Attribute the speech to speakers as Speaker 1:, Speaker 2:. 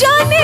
Speaker 1: जाने